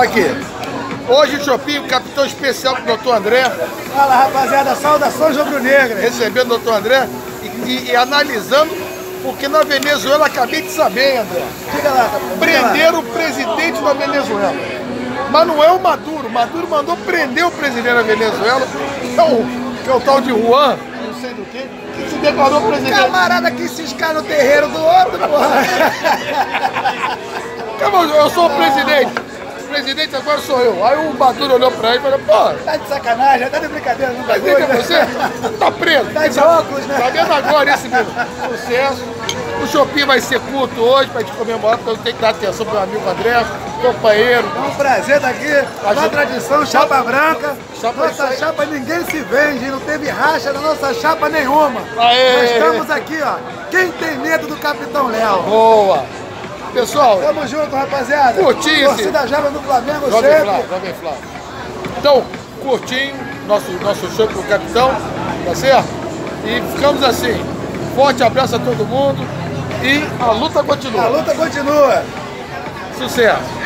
Aqui. Hoje o Chopinho, capitão especial do doutor André. Fala rapaziada, saudações rubro-negras. Recebendo o doutor André e, e, e, analisando, porque na Venezuela, acabei de saber, André. Diga lá, Prenderam o presidente da Venezuela. Mas não é o Maduro. Maduro mandou prender o presidente da Venezuela, que é o, que é o tal de Juan, não sei do que, que se declarou presidente. Camarada que ciscar no terreiro do outro, porra. Eu sou o presidente. Presidente agora sou eu. Aí o Maduro olhou pra ele e falou, pô. Tá de sacanagem, tá de brincadeira, não Mas bagulho. diga você, tá preso. Tá de óculos, né? Tá vendo agora esse meu sucesso. O Shopping vai ser curto hoje pra gente comemorar, porque eu tenho que dar atenção pro meu amigo André, companheiro. É um prazer estar aqui, A gente- tradição, chapa branca. Chapa- nossa chapa ninguém se vende, não teve racha na nossa chapa nenhuma. Aê! Nós estamos aqui, ó. Quem tem medo do Capitão Léo? Boa. Pessoal, Tamo junto, rapaziada. Curti esse- Torcida Java do Flamengo Jovem sempre. Flávio, Jovem Flávio. Então, curtinho, nosso, nosso show pro capitão, tá certo? E ficamos assim. Forte abraço a todo mundo e a luta A continua. luta continua. Sucesso!